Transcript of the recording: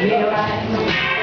realize